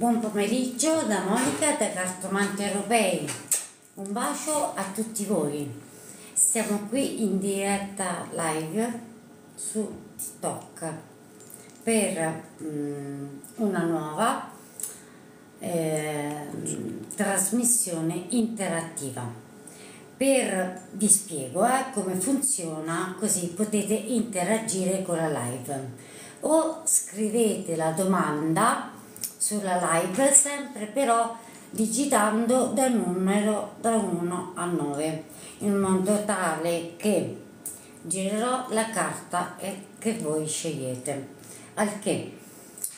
Buon pomeriggio da Monica da Cartomanti Europei. Un bacio a tutti voi. Siamo qui in diretta live su TikTok per mm, una nuova eh, trasmissione interattiva. Per, vi spiego eh, come funziona così potete interagire con la live o scrivete la domanda sulla live sempre però digitando dal numero da 1 a 9 in modo tale che girerò la carta che voi scegliete. Al che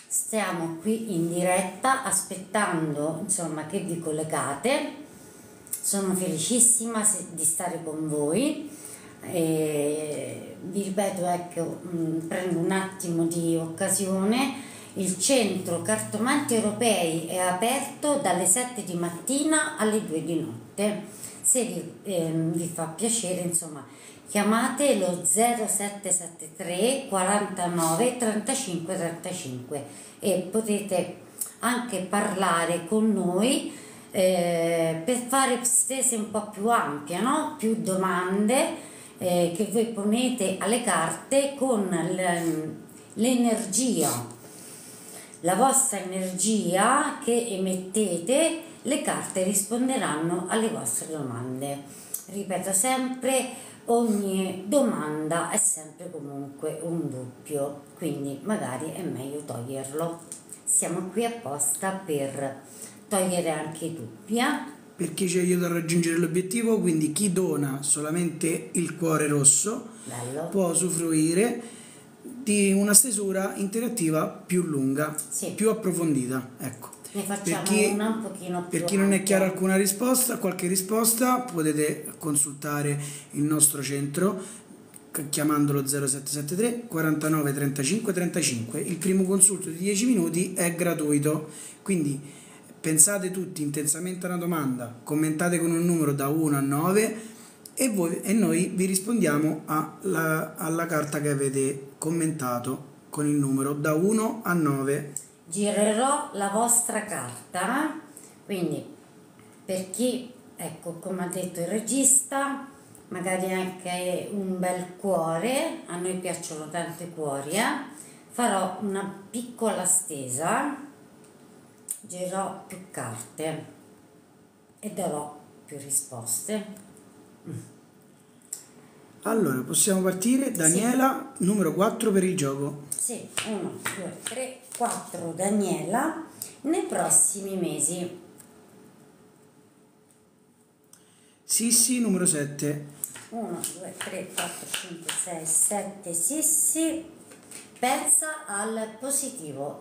stiamo qui in diretta aspettando insomma che vi collegate. Sono felicissima di stare con voi. E vi ripeto ecco prendo un attimo di occasione il centro cartomanti europei è aperto dalle 7 di mattina alle 2 di notte. Se vi, eh, vi fa piacere, insomma, chiamate lo 0773 49 35 35 e potete anche parlare con noi eh, per fare stese un po' più ampie, no? più domande eh, che voi ponete alle carte con l'energia la vostra energia che emettete, le carte risponderanno alle vostre domande. Ripeto sempre, ogni domanda è sempre comunque un dubbio, quindi magari è meglio toglierlo. Siamo qui apposta per togliere anche i dubbi. Eh? Per chi ci aiuta a raggiungere l'obiettivo, quindi chi dona solamente il cuore rosso Bello. può usufruire di una stesura interattiva più lunga, sì. più approfondita. Ecco. Ne facciamo per chi, una un pochino più Per chi non è chiara alcuna risposta, qualche risposta, potete consultare il nostro centro chiamandolo 0773 49 35 35. Il primo consulto di 10 minuti è gratuito, quindi pensate tutti intensamente a una domanda, commentate con un numero da 1 a 9 e, voi, e noi vi rispondiamo alla, alla carta che avete commentato con il numero da 1 a 9. Girerò la vostra carta, quindi per chi, ecco come ha detto il regista, magari anche un bel cuore, a noi piacciono tanto i cuori, eh? farò una piccola stesa, girerò più carte e darò più risposte. Allora, possiamo partire. Daniela, sì. numero 4 per il gioco. Sì, 1, 2, 3, 4. Daniela, nei prossimi mesi. Sissi, numero 7. 1, 2, 3, 4, 5, 6, 7. Sissi, pensa al positivo.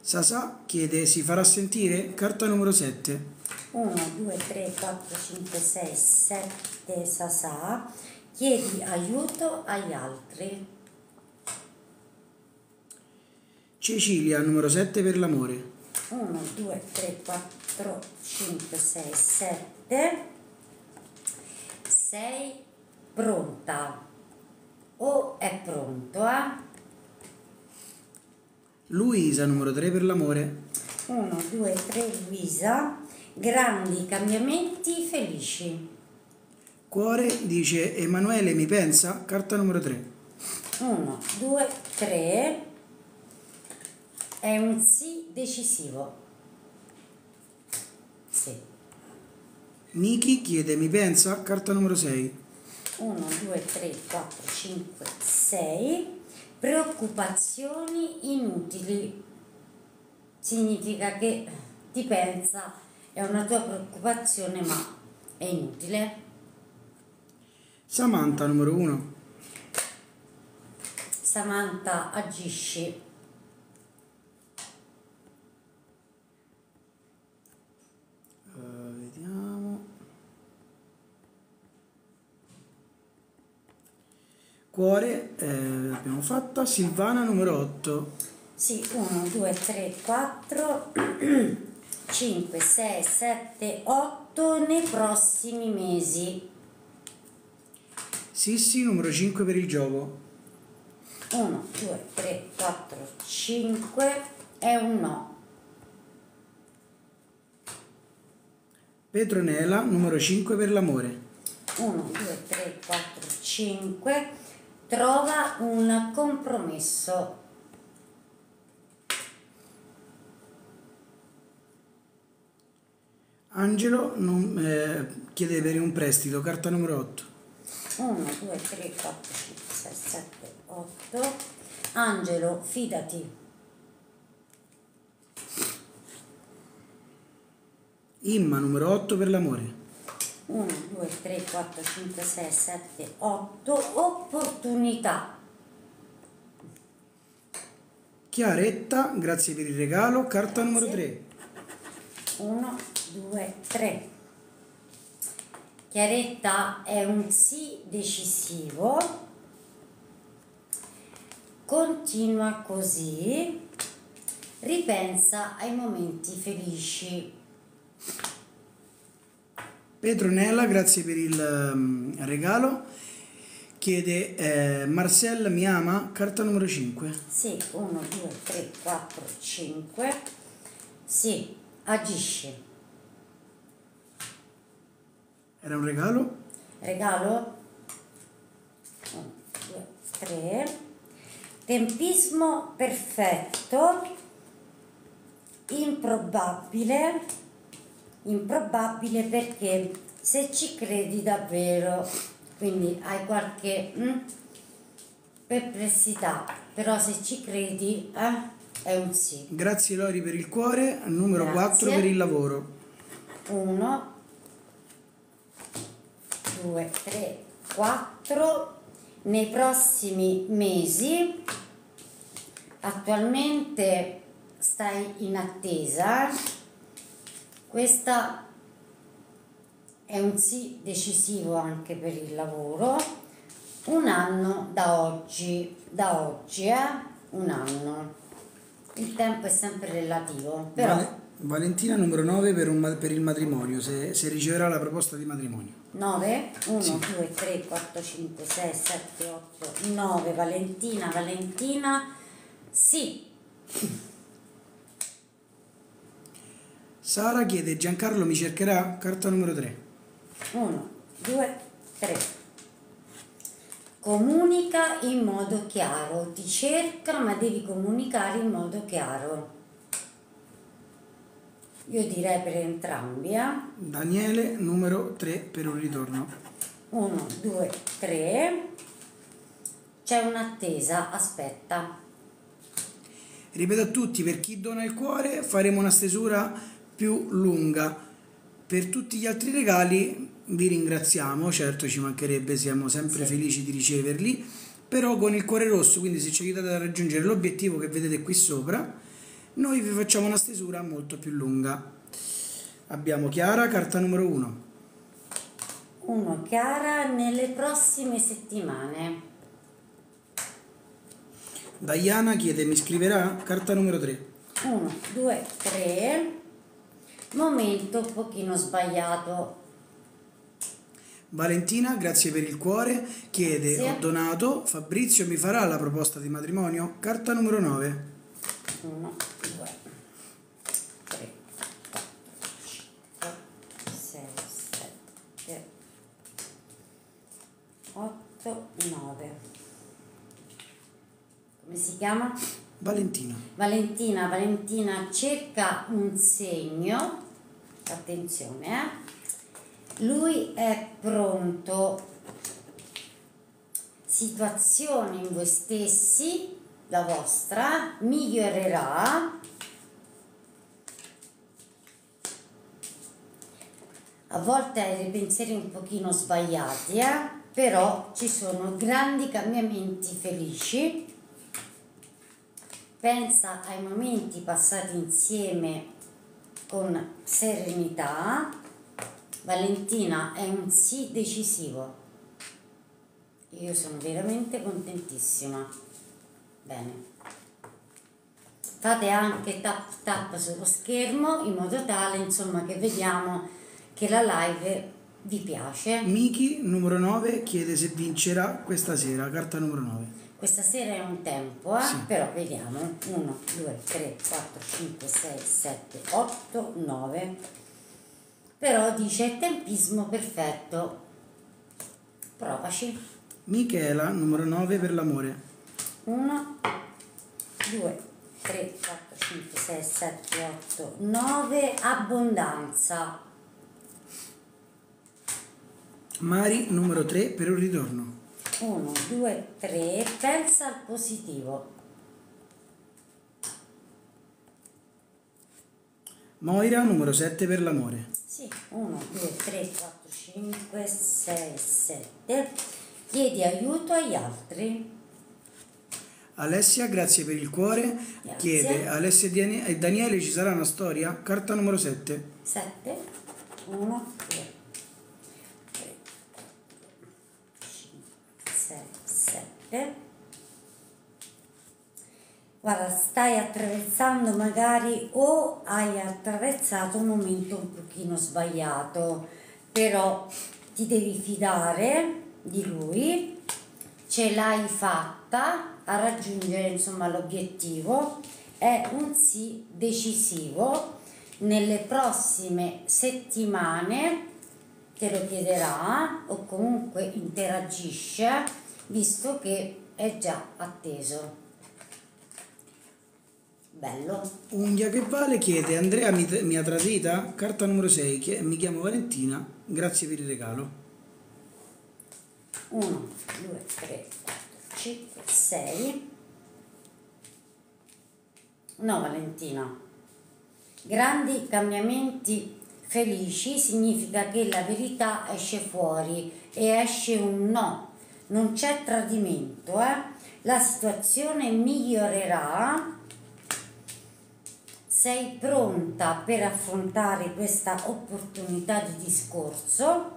Sasa chiede, si farà sentire? Carta numero 7. 1, 2, 3, 4, 5, 6, 7. Sasa Chiedi aiuto agli altri. Cecilia, numero 7 per l'amore. 1, 2, 3, 4, 5, 6, 7. Sei pronta o è pronto a? Luisa, numero 3 per l'amore. 1, 2, 3, Luisa. Grandi cambiamenti felici. Cuore dice Emanuele mi pensa, carta numero 3. 1, 2, 3. È un sì decisivo. Sì. Niki chiede mi pensa, carta numero 6. 1, 2, 3, 4, 5, 6. Preoccupazioni inutili. Significa che ti pensa, è una tua preoccupazione ma è inutile. Samantha numero 1. Samantha agisci. Uh, vediamo. Cuore, eh, l'abbiamo fatta. Silvana numero 8. Sì, 1, 2, 3, 4, 5, 6, 7, 8 nei prossimi mesi. Sissi numero 5 per il gioco. 1, 2, 3, 4, 5 è un no. Petronella numero 5 per l'amore. 1, 2, 3, 4, 5 trova un compromesso Angelo non- eh, chiede per un prestito, carta numero 8. 1, 2, 3, 4, 5, 6, 7, 8. Angelo, fidati. Imma, numero 8 per l'amore. 1, 2, 3, 4, 5, 6, 7, 8. Opportunità. Chiaretta, grazie per il regalo, carta numero 3. 1, 2, 3. Chiaretta è un sì decisivo. Continua così. Ripensa ai momenti felici. Petronella, grazie per il ehm, regalo. Chiede eh, Marcel mi ama, carta numero 5. Sì, 1, 2, 3, 4, 5. Sì, agisce. Era un regalo? Regalo 1, 2, 3. Tempismo perfetto. Improbabile. Improbabile perché se ci credi davvero, quindi hai qualche mm, perplessità, però se ci credi eh, è un sì. Grazie Lori per il cuore, numero Grazie. 4 per il lavoro. 1 2 3 4 nei prossimi mesi attualmente stai in attesa questa è un sì decisivo anche per il lavoro un anno da oggi da oggi eh? un anno il tempo è sempre relativo però Vale- Valentina, numero 9 per, un per il matrimonio, se, se riceverà la proposta di matrimonio. 9, 1, 2, 3, 4, 5, 6, 7, 8, 9, Valentina, Valentina, sì, Sara chiede Giancarlo mi cercherà, carta numero 3. 1, 2, 3. Comunica in modo chiaro, ti cerca ma devi comunicare in modo chiaro. Io direi per entrambi, eh. Daniele, numero 3 per un ritorno. 1, 2, 3. C'è un'attesa, aspetta. Ripeto a tutti, per chi dona il cuore faremo una stesura più lunga. Per tutti gli altri regali vi ringraziamo, certo ci mancherebbe, siamo sempre felici di riceverli, però con il cuore rosso, quindi se ci aiutate a raggiungere l'obiettivo che vedete qui sopra, noi vi facciamo una stesura molto più lunga. Abbiamo Chiara, carta numero 1. 1 Chiara nelle prossime settimane. Diana chiede mi scriverà, carta numero 3. 1, 2, 3. Momento un pochino sbagliato. Valentina, grazie per il cuore, chiede Sì. ho donato, Fabrizio mi farà la proposta di matrimonio, carta numero 9. 1, 2, 3, 4, 5, 6, 7, 8, 9. Come si chiama? Valentina. Valentina, Valentina cerca un segno, attenzione, eh? Lui è pronto, situazione in voi stessi, la vostra, migliorerà, a volte hai dei pensieri un pochino sbagliati, eh? però ci sono grandi cambiamenti felici pensa ai momenti passati insieme con serenità. Valentina è un sì decisivo. Io sono veramente contentissima. Bene. Fate anche tap tap sullo schermo in modo tale insomma che vediamo che la live vi piace. Miki, numero 9, chiede se vincerà questa sera, carta numero 9. Questa sera è un tempo, eh? Sì. però vediamo. 1, 2, 3, 4, 5, 6, 7, 8, 9. Però dice tempismo perfetto. Provaci. Michela, numero 9 per l'amore. 1, 2, 3, 4, 5, 6, 7, 8, 9, abbondanza. Mari, numero 3 per un ritorno. 1, 2, 3, pensa al positivo. Moira, numero 7 per l'amore. Sì, 1, 2, 3, 4, 5, 6, 7. Chiedi aiuto agli altri. Alessia, grazie per il cuore. Grazie. Chiede, Alessia e Dani- Daniele ci sarà una storia? Carta numero 7. 7, 1, 2, 3, 5, 6, 7. Guarda, stai attraversando magari o hai attraversato un momento un pochino sbagliato, però ti devi fidare di lui, ce l'hai fatta a raggiungere insomma l'obiettivo, è un sì decisivo nelle prossime settimane te lo chiederà o comunque interagisce visto che è già atteso. Bello. Unghia che vale chiede, Andrea mi, mi ha tradita? Carta numero 6, Chie- mi chiamo Valentina, grazie per il regalo. 1, 2, 3, 4, 5, 6. No, Valentina. Grandi cambiamenti felici significa che la verità esce fuori e esce un no. Non c'è tradimento, eh? La situazione migliorerà. Sei pronta per affrontare questa opportunità di discorso?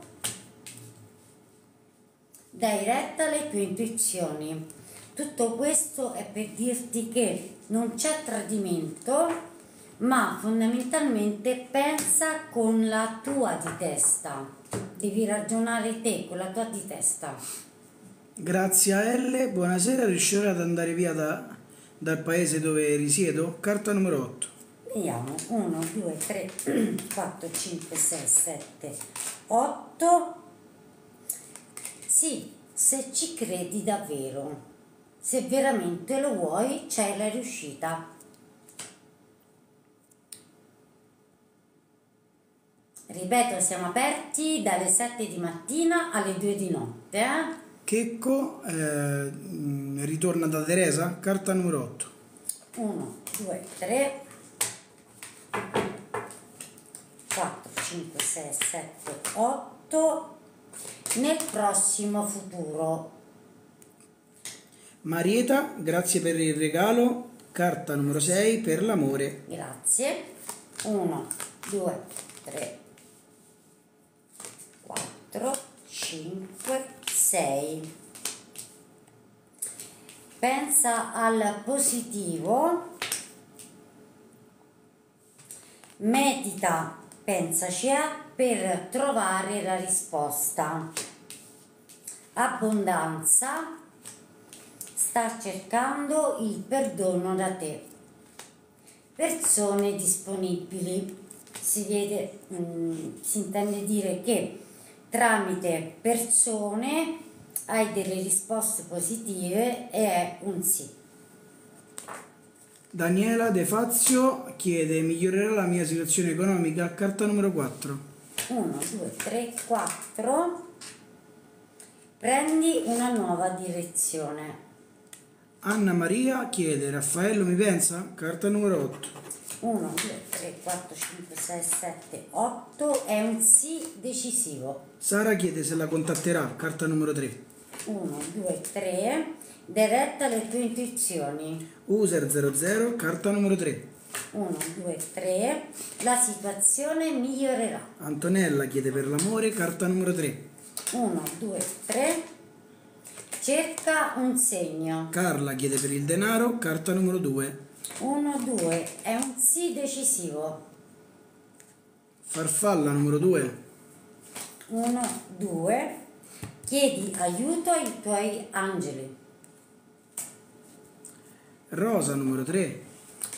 Dai retta alle tue intuizioni. Tutto questo è per dirti che non c'è tradimento, ma fondamentalmente pensa con la tua di testa. Devi ragionare te con la tua di testa. Grazie a L, buonasera, riuscirò ad andare via da- dal paese dove risiedo? Carta numero 8. Vediamo 1, 2, 3, 4, 5, 6, 7, 8. Sì, se ci credi davvero, se veramente lo vuoi, c'è la riuscita. Ripeto, siamo aperti dalle 7 di mattina alle 2 di notte. Eh? Checco, eh, mh, ritorna da Teresa? Carta numero 8. 1, 2, 3, 4, 5, 6, 7, 8 nel prossimo futuro. Marieta, grazie per il regalo. Carta numero 6 per l'amore. Grazie. 1, 2, 3, 4, 5, 6. Pensa al positivo. Medita, pensaci eh, per trovare la risposta. Abbondanza. Sta cercando il perdono da te persone disponibili. Si vede, mm, si intende dire che tramite persone hai delle risposte positive e è un sì. Daniela De Fazio chiede, migliorerà la mia situazione economica? Carta numero 4. 1, 2, 3, 4. Prendi una nuova direzione. Anna Maria chiede, Raffaello mi pensa? Carta numero 8. 1, 2, 3, 4, 5, 6, 7, 8 è un sì decisivo. Sara chiede se la contatterà. Carta numero 3. 1, 2, 3. Diretta alle tue intuizioni. User 00, carta numero 3. 1, 2, 3. La situazione migliorerà. Antonella chiede per l'amore, carta numero 3. 1, 2, 3. Cerca un segno. Carla chiede per il denaro, carta numero 2. 1, 2. È un sì decisivo. Farfalla numero 2. 1, 2. Chiedi aiuto ai tuoi angeli. Rosa numero 3.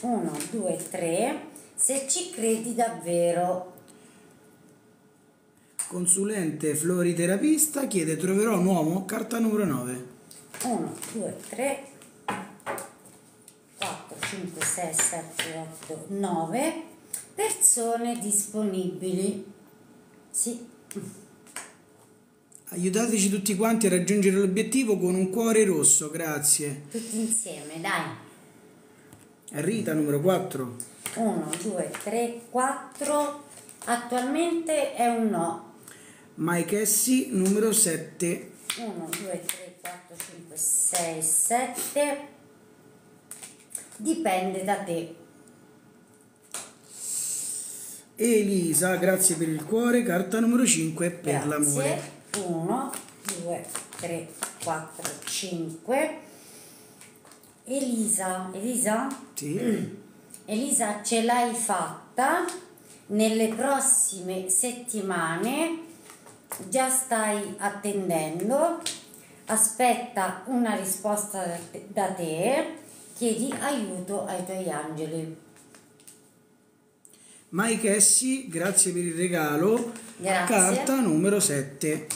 1, 2, 3. Se ci credi davvero. Consulente floriterapista chiede troverò un uomo, carta numero 9. 1, 2, 3, 4, 5, 6, 7, 8, 9 persone disponibili. Sì. Aiutateci tutti quanti a raggiungere l'obiettivo con un cuore rosso, grazie. Tutti insieme, dai. Rita numero 4. 1, 2, 3, 4. Attualmente è un no. Mike Essi numero 7. 1, 2, 3, 4, 5, 6, 7. Dipende da te. Elisa, grazie per il cuore, carta numero 5 per Grazie. l'amore. 1, 2, 3, 4, 5. Elisa, Elisa? Sì. Elisa, ce l'hai fatta? Nelle prossime settimane già stai attendendo, aspetta una risposta da te- chiedi aiuto ai tuoi angeli. Mike Essi, grazie per il regalo, Grazie. carta numero 7.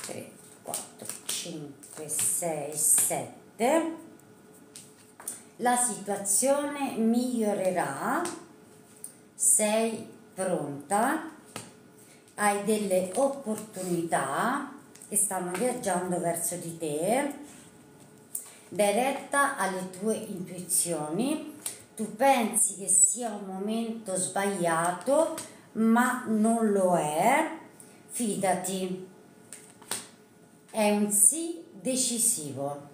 3, 4, 5, 6, 7. La situazione migliorerà, sei pronta, hai delle opportunità che stanno viaggiando verso di te, dai retta alle tue intuizioni, tu pensi che sia un momento sbagliato, ma non lo è, fidati, è un sì decisivo,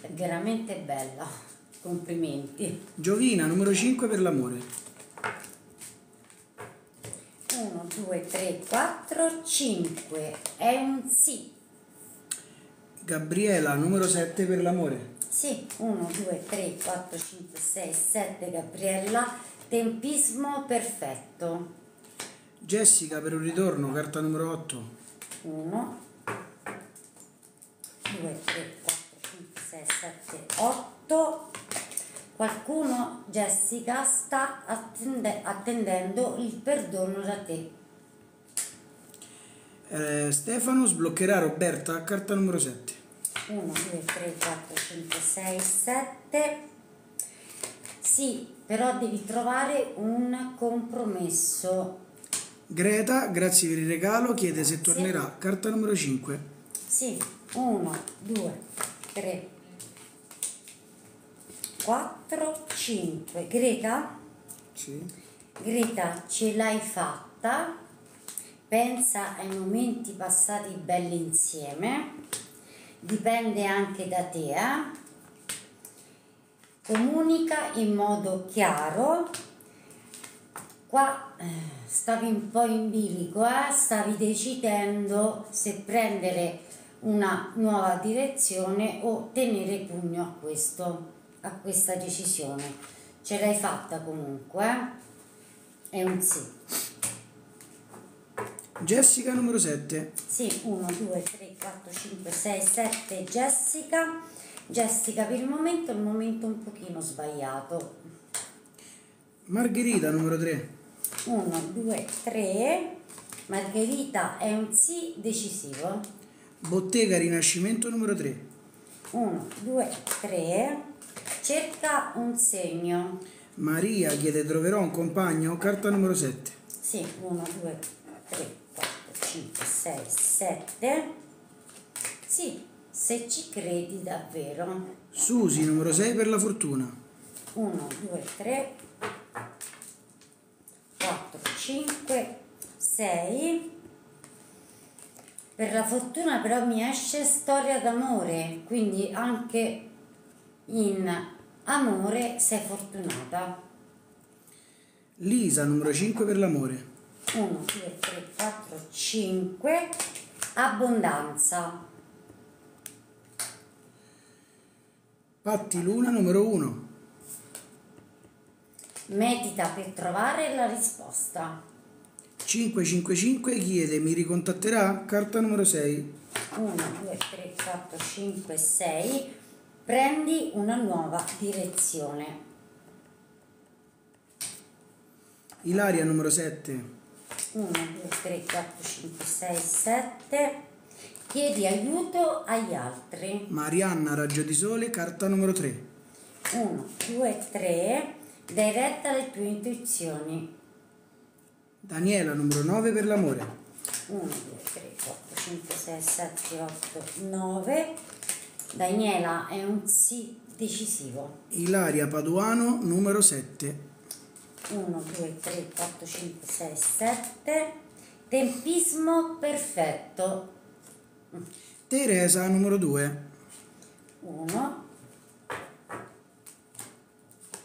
è veramente bella, complimenti. Giovina, numero 5 per l'amore. 1, 2, 3, 4, 5, è un sì. Gabriela, numero 7 per l'amore. Sì, 1, 2, 3, 4, 5, 6, 7, Gabriella, tempismo perfetto. Jessica per un ritorno, carta numero 8. 1, 2, 3, 4, 5, 6, 7, 8. Qualcuno, Jessica, sta attende- attendendo il perdono da te. Eh, Stefano sbloccherà Roberta, carta numero 7. 1, 2, 3, 4, 5, 6, 7. Sì, però devi trovare un compromesso. Greta, grazie per il regalo, chiede se tornerà, carta numero 5. Sì, 1, 2, 3, 4, 5. Greta? Sì. Greta, ce l'hai fatta? Pensa ai momenti passati belli insieme. Dipende anche da te, eh? Comunica in modo chiaro. Qua eh, stavi un po' in bilico, eh? Stavi decidendo se prendere una nuova direzione o tenere pugno a questo, a questa decisione. Ce l'hai fatta comunque, eh? È un sì. Jessica, numero 7. Sì, 1, 2, 3, 4, 5, 6, 7, Jessica. Jessica, per il momento è un momento un pochino sbagliato. Margherita, numero 3. 1, 2, 3. Margherita è un sì decisivo. Bottega Rinascimento, numero 3. 1, 2, 3. Cerca un segno. Maria chiede troverò un compagno, carta numero 7. Sì, 1, 2, 3, 4, 5, 6, 7. Sì, se ci credi davvero. Susi, numero 6 per la fortuna. 1, 2, 3, 4, 5, 6. Per la fortuna però mi esce storia d'amore, quindi anche in amore sei fortunata. Lisa, numero 5 per l'amore. 1, 2, 3, 4, 5. Abbondanza. Patti Luna, numero 1. Medita per trovare la risposta. 555 chiede mi ricontatterà, carta numero 6. 1, 2, 3, 4, 5, 6. Prendi una nuova direzione. Ilaria numero 7. 1, 2, 3, 4, 5, 6, 7. Chiedi aiuto agli altri. Marianna Raggio di Sole, carta numero 3. 1, 2, 3. Dai retta alle tue intuizioni. Daniela numero 9 per l'amore. 1, 2, 3, 4, 5, 6, 7, 8, 9. Daniela è un sì decisivo. Ilaria Paduano numero 7. 1, 2, 3, 4, 5, 6, 7. Tempismo perfetto. Teresa numero 2. 1,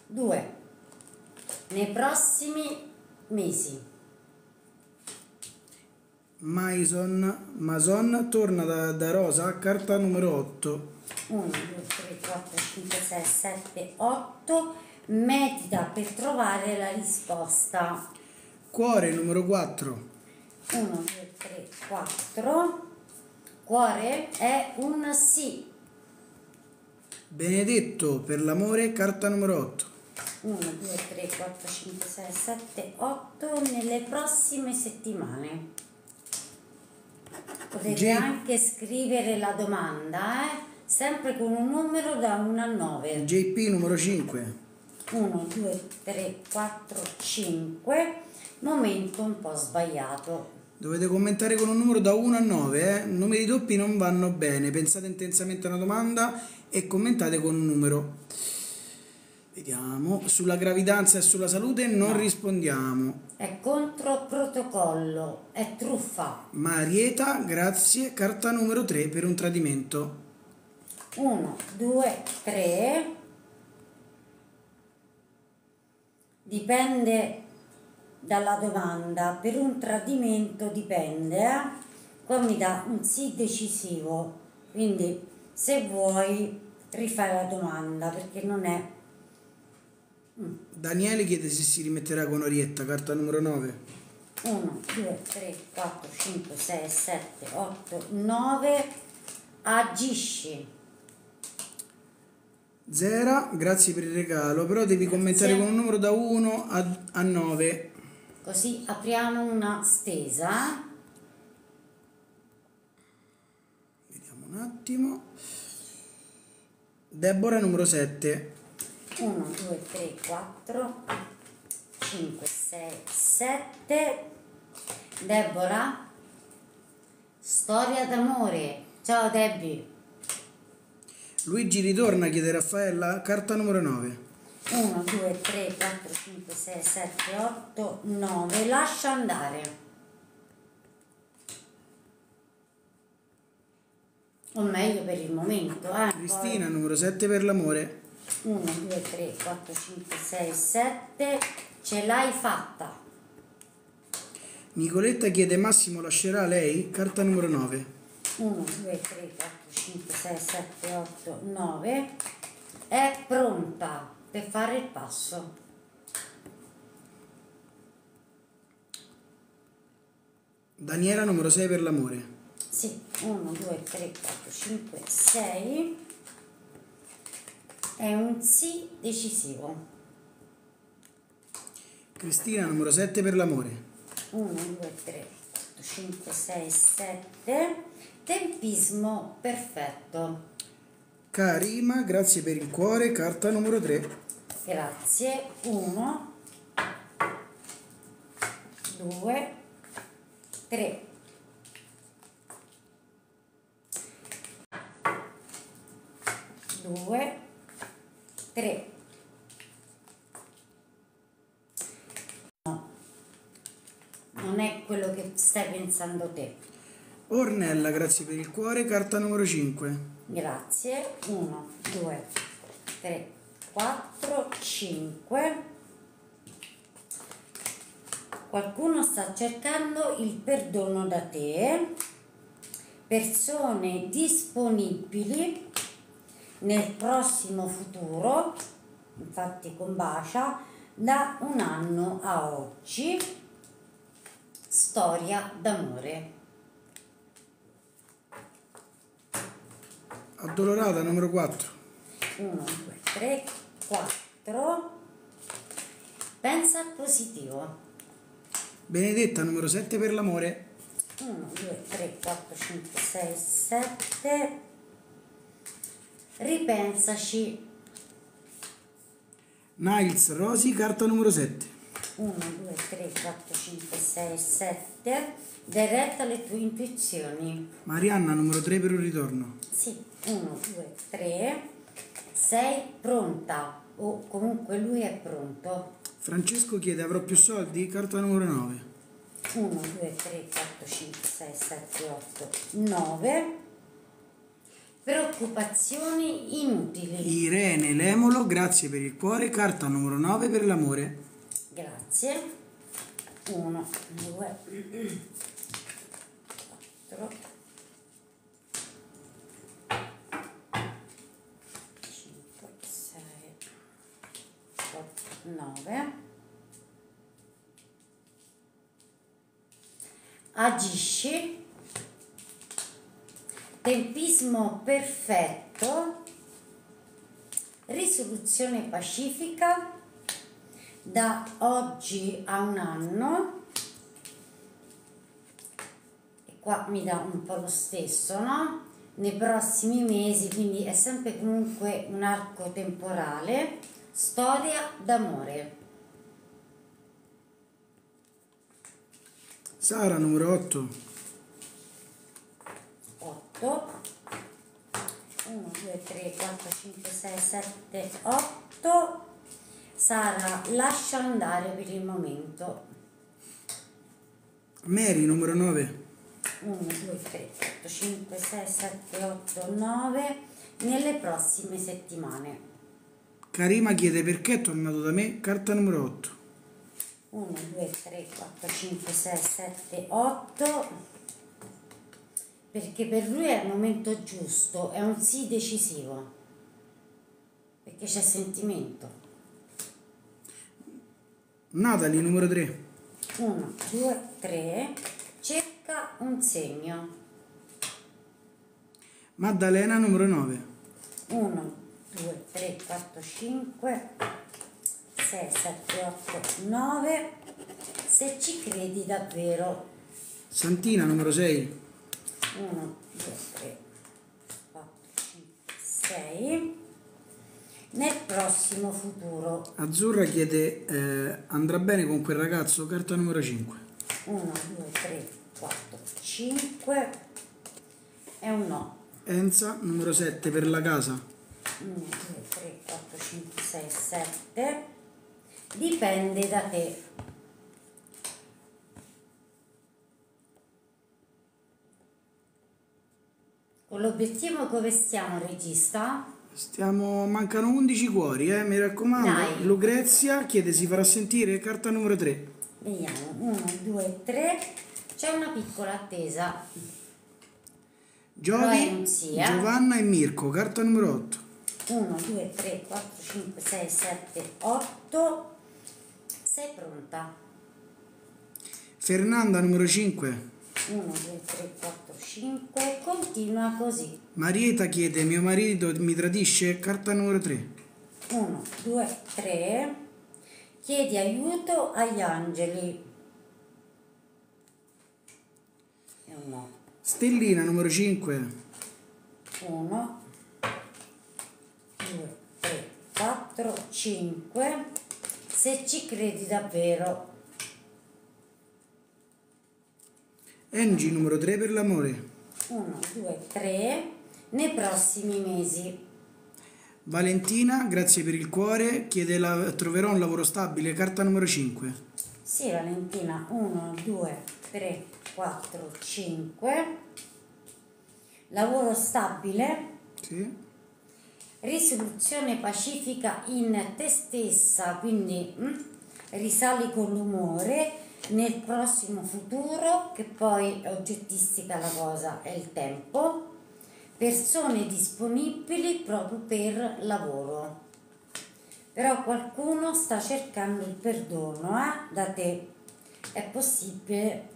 2. Nei prossimi mesi. Maison, Mason torna da, da Rosa, carta numero 8. 1, 2, 3, 4, 5, 6, 7, 8. Medita per trovare la risposta. Cuore numero 4. 1, 2, 3, 4. Cuore è un sì. Benedetto per l'amore, carta numero 8. 1, 2, 3, 4, 5, 6, 7, 8 nelle prossime settimane. Potete Gi- anche scrivere la domanda, eh? sempre con un numero da 1 a 9. JP numero 5. 1, 2, 3, 4, 5. Momento un po' sbagliato. Dovete commentare con un numero da 1 a 9, eh? numeri doppi non vanno bene. Pensate intensamente a una domanda e commentate con un numero. Vediamo, sulla gravidanza e sulla salute non rispondiamo. È contro protocollo, è truffa. Marieta, grazie, carta numero 3 per un tradimento. 1, 2, 3. Dipende dalla domanda. Per un tradimento dipende. eh. Qua mi dà un sì decisivo. Quindi se vuoi rifai la domanda perché non è... Daniele chiede se si rimetterà con Orietta, carta numero 9. 1, 2, 3, 4, 5, 6, 7, 8, 9. Agisci. Zera, grazie per il regalo, però devi commentare con un numero da 1 a, a 9. Così apriamo una stesa. Vediamo un attimo. Deborah numero 7. 1, 2, 3, 4, 5, 6, 7. Deborah. Storia d'amore. Ciao Debbie. Luigi ritorna, chiede Raffaella, carta numero 9. 1, 2, 3, 4, 5, 6, 7, 8, 9. Lascia andare. O meglio per il momento, eh. Cristina numero 7 per l'amore. 1, 2, 3, 4, 5, 6, 7. Ce l'hai fatta. Nicoletta chiede Massimo lascerà lei, carta numero 9. 1, 2, 3, 4, 5, 6, 7, 8, 9. È pronta per fare il passo. Daniela numero 6 per l'amore. Sì, 1, 2, 3, 4, 5, 6. È un sì decisivo. Cristina numero 7 per l'amore. 1, 2, 3, 4, 5, 6, 7. Tempismo perfetto. Karima, grazie per il cuore, carta numero 3. Grazie. 1, 2, 3. Due, tre. No, non è quello che stai pensando te. Ornella, grazie per il cuore, carta numero 5. Grazie. 1, 2, 3, 4, 5. Qualcuno sta cercando il perdono da te. Persone disponibili nel prossimo futuro, infatti con Bacia, da un anno a oggi. Storia d'amore. Addolorata numero 4. 1, 2, 3, 4. Pensa positivo. Benedetta numero 7 per l'amore. 1, 2, 3, 4, 5, 6, 7. Ripensaci. Niles Rosi, carta numero 7. 1, 2, 3, 4, 5, 6, 7. Diretta alle tue intuizioni. Marianna numero 3 per un ritorno. Sì, 1, 2, 3. Sei pronta. O comunque lui è pronto. Francesco chiede avrò più soldi? Carta numero 9. 1, 2, 3, 4, 5, 6, 7, 8, 9. Preoccupazioni inutili. Irene Lemolo, grazie per il cuore, carta numero 9 per l'amore. Grazie. 1, 2, 4, 5, 6, 8, 9. Agisci. Tempismo perfetto. Risoluzione pacifica. Da oggi a un anno. E qua mi dà un po' lo stesso no? Nei prossimi mesi quindi è sempre comunque un arco temporale. Storia d'amore. Sara numero 8. 8 1 2 3 4 5 6 7 8 Sara lascia andare per il momento Mary numero 9. 1, 2, 3, 4, 5, 6, 7, 8, 9 nelle prossime settimane. Karima chiede perché è tornato da me, carta numero 8. 1, 2, 3, 4, 5, 6, 7, 8 perché per lui è il momento giusto, è un sì decisivo perché c'è sentimento. Natalie numero 3. 1, 2, 3 cerca un segno. Maddalena numero 9. 1, 2, 3, 4, 5, 6, 7, 8, 9. Se ci credi davvero. Santina numero 6. 1, 2, 3, 4, 5, 6. Nel prossimo futuro. Azzurra chiede eh, andrà bene con quel ragazzo, carta numero 5. 1, 2, 3, 4, 5. È un no. Enza numero 7 per la casa. 1, 2, 3, 4, 5, 6, 7. Dipende da te. Con l'obiettivo dove stiamo, regista? Stiamo, mancano 11 cuori, eh, mi raccomando. Dai. Lucrezia chiede si farà sentire, carta numero 3. Vediamo, 1, 2, 3. C'è una piccola attesa. Giovi. Giovanna e Mirko, carta numero 8. 1, 2, 3, 4, 5, 6, 7, 8. Sei pronta? Fernanda numero 5. 1, 2, 3, 4, 5. Continua così. Marieta chiede mio marito mi tradisce, carta numero 3. 1, 2, 3. Chiedi aiuto agli angeli. No. Stellina numero 5. 1, 2, 3, 4, 5. Se ci credi davvero. Angie numero 3 per l'amore. 1, 2, 3. Nei prossimi mesi. Valentina, grazie per il cuore, chiede la, troverò un lavoro stabile, carta numero 5. Sì, Valentina, 1, 2, 3, 4, 5. Lavoro stabile. Sì. Risoluzione pacifica in te stessa, quindi mm, risali con l'umore nel prossimo futuro, che poi è oggettistica la cosa, è il tempo. Persone disponibili proprio per lavoro. Però qualcuno sta cercando il perdono eh, da te. È possibile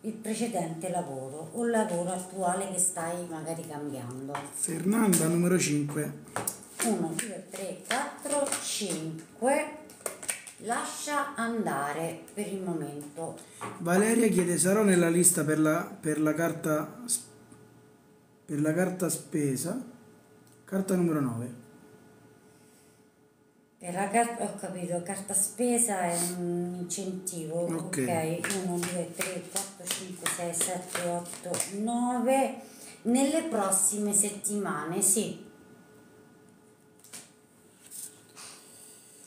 il precedente lavoro o il lavoro attuale che stai magari cambiando. Fernanda numero 5. 1, 2, 3, 4, 5. Lascia andare per il momento. Valeria chiede sarò nella lista per la, per la carta per la carta spesa carta numero 9 Per la carta, ho capito, carta spesa è un incentivo. Ok, 1, 2, 3, 4, 5, 6, 7, 8, 9. Nelle prossime settimane, sì.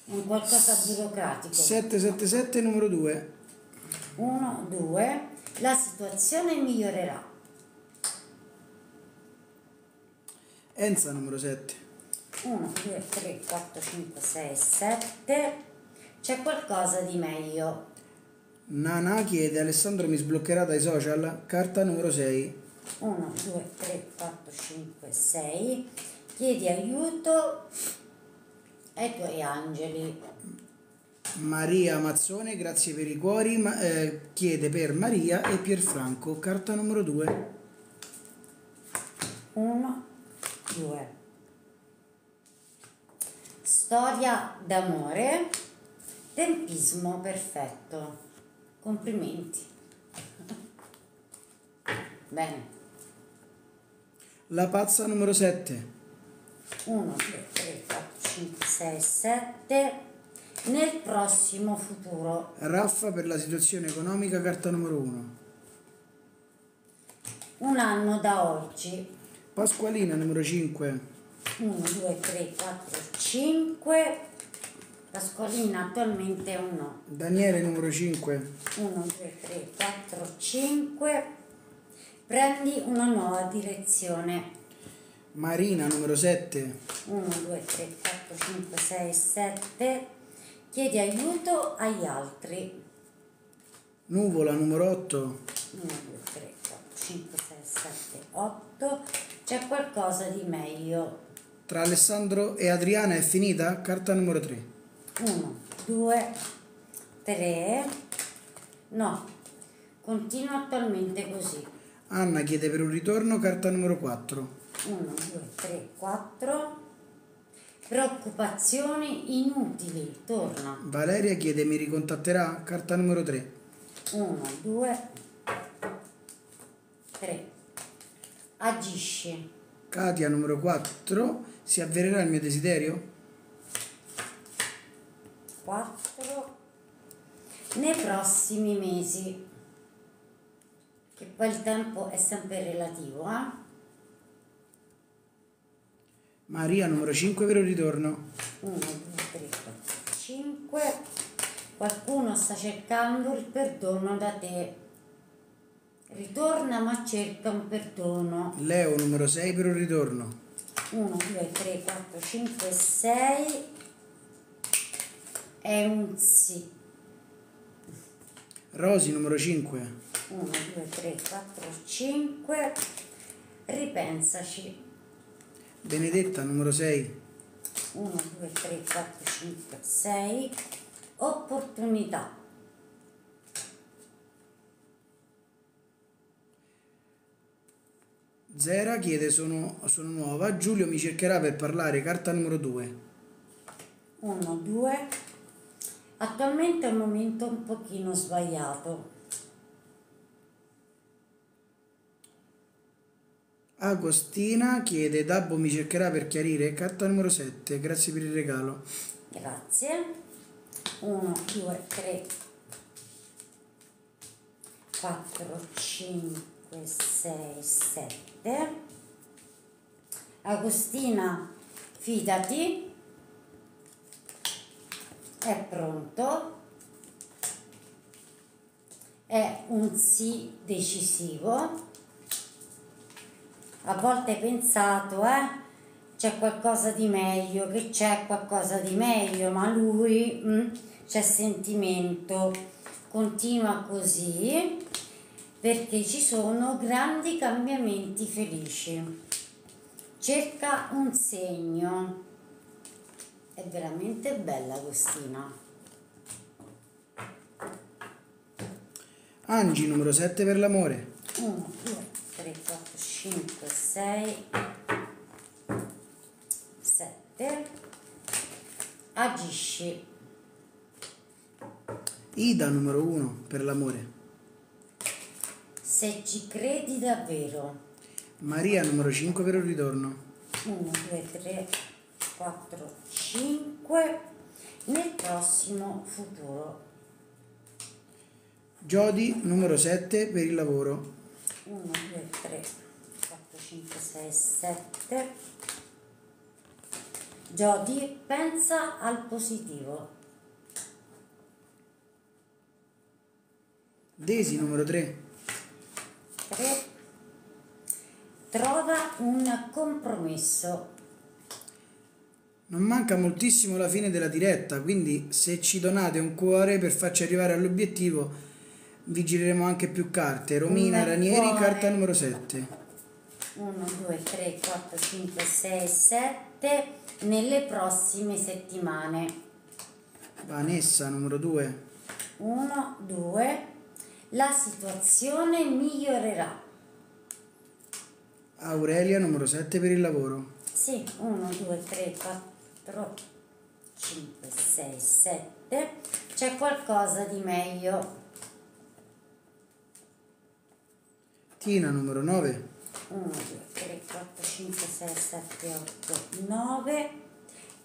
Un qualcosa burocratico. 777 numero 2 1, 2. La situazione migliorerà. Enza numero 7 1, 2, 3, 4, 5, 6, 7. C'è qualcosa di meglio. Nana chiede Alessandro mi sbloccherà dai social carta numero 6 1, 2, 3, 4, 5, 6. Chiedi aiuto ai tuoi angeli. Maria Mazzone grazie per i cuori ma- eh, chiede per Maria e Pierfranco carta numero 2 1, 2. Storia d'amore. Tempismo perfetto. Complimenti. Bene. La pazza numero 7 1, 2, 3, 4, 5, 6, 7. Nel prossimo futuro. Raffa per la situazione economica carta numero 1 Un anno da oggi. Pasqualina numero 5 1, 2, 3, 4, 5. Pasqualina attualmente è un no. Daniele numero 5 1, 2, 3, 4, 5. Prendi una nuova direzione. Marina numero 7 1, 2, 3, 4, 5, 6, 7. Chiedi aiuto agli altri. Nuvola numero 8 1, 2, 3, 4, 5, 6, 7, 8. C'è qualcosa di meglio. Tra Alessandro e Adriana è finita? Carta numero 3 1, 2, 3. No, continua attualmente così. Anna chiede per un ritorno carta numero 4 1, 2, 3, 4. Preoccupazioni inutili. Torna. Valeria chiede mi ricontatterà? Carta numero 3 1, 2, 3. Agisci. Katia numero 4 si avvererà il mio desiderio? 4. Nei prossimi mesi. Che poi il tempo è sempre relativo, eh? Maria numero 5 per un ritorno 1, 2, 3, 4, 5. Qualcuno sta cercando il perdono da te. Ritorna ma cerca un perdono. Leo numero 6 per un ritorno 1, 2, 3, 4, 5, 6. È un sì. Rosi numero 5 1, 2, 3, 4, 5. Ripensaci. Benedetta numero 6 1, 2, 3, 4, 5, 6. Opportunità. Zera chiede sono, sono nuova Giulio mi cercherà per parlare carta numero 2 1, 2. Attualmente è un momento un pochino sbagliato. Agostina chiede Dabbo mi cercherà per chiarire carta numero 7 grazie per il regalo Grazie. 1, 2, 3, 4, 5, 6, 7. Agostina, fidati. È pronto. È un sì decisivo. A volte pensato, eh? C'è qualcosa di meglio, che c'è qualcosa di meglio, ma lui mm, c'è sentimento. Continua così perché ci sono grandi cambiamenti felici. Cerca un segno. È veramente bella Agostina. Angi numero 7 per l'amore 1, 2, 3, 4, 5, 6, 7. Agisci. Ida numero 1 per l'amore. Se ci credi davvero. Maria numero 5 per il ritorno. 1, 2, 3, 4, 5 nel prossimo futuro. Jody numero 7 per il lavoro. 1, 2, 3, 4, 5, 6, 7. Jody pensa al positivo. Daisy numero 3. 3. Trova un compromesso. Non manca moltissimo la fine della diretta, quindi se ci donate un cuore per farci arrivare all'obiettivo, vi gireremo anche più carte. Romina Ranieri, cuore. carta numero 7. 1, 2, 3, 4, 5, 6, 7 nelle prossime settimane. Vanessa numero 2. 1, 2. La situazione migliorerà. Aurelia numero 7 per il lavoro. Sì, 1, 2, 3, 4, 5, 6, 7. C'è qualcosa di meglio. Tina numero 9. 1, 2, 3, 4, 5, 6, 7, 8, 9.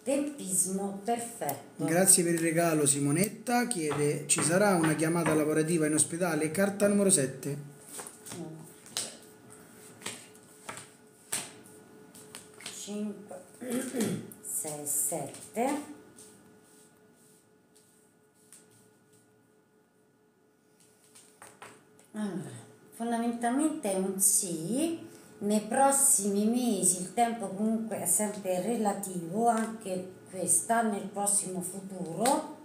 Tempismo perfetto. Grazie per il regalo Simonetta, chiede ci sarà una chiamata lavorativa in ospedale? Carta numero 7. 1, 5, 6, 7. Allora, fondamentalmente è un sì, nei prossimi mesi il tempo comunque è sempre relativo, anche questa nel prossimo futuro,